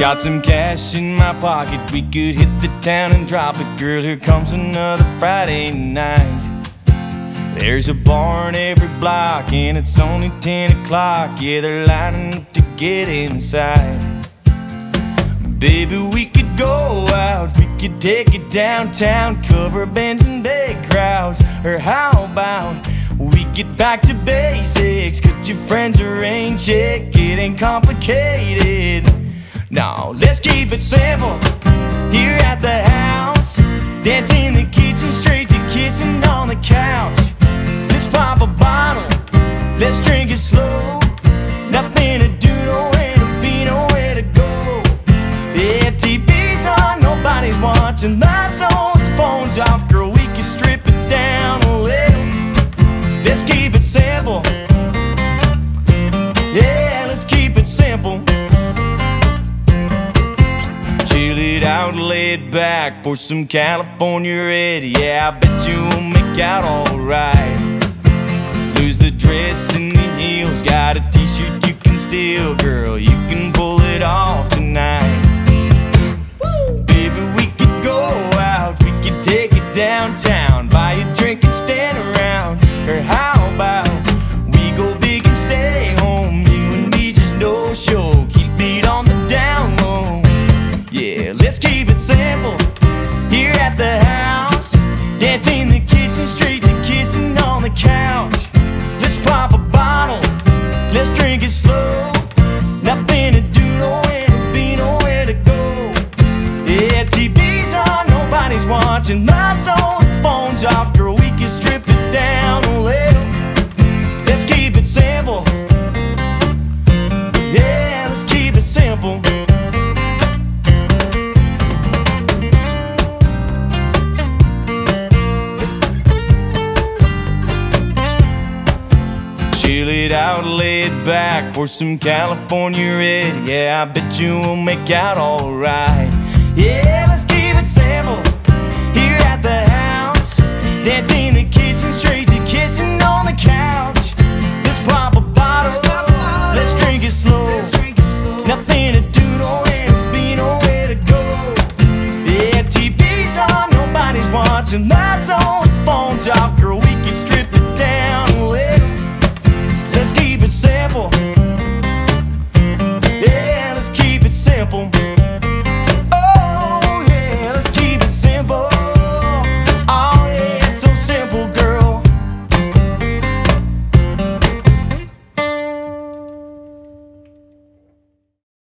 Got some cash in my pocket, we could hit the town and drop it. Girl, here comes another Friday night. There's a bar in every block, and it's only 10 o'clock. Yeah, they're lining up to get inside. Baby, we could go out, we could take it downtown, cover bands and big crowds. Or how about we get back to basics? Could your friends arrange it? It ain't complicated. No, let's keep it simple here at the house. Dance in the kitchen, straight to kissing on the couch. Let's pop a bottle, let's drink it slow. Nothing to do, nowhere to be, nowhere to go. Yeah, TV's on, nobody's watching. Lights on, out, lay it back, pour some California red. Yeah, I bet you will make out alright. Lose the dress and the heels, got a t-shirt you can steal, girl. You can pull it off tonight. Woo! Baby, we could go out, we could take it downtown, buy a drink and stand around. Or how keep it simple here at the house. Dancing in the kitchen, straight to kissing on the couch. Let's pop a bottle, let's drink it slow. Nothing to do, nowhere to be, nowhere to go. Yeah, TV's on, nobody's watching. Lights on, phones off, girl, we can strip it down oh, a little. Chill it out, lay it back for some California red. Yeah, I bet you will make out alright. Yeah,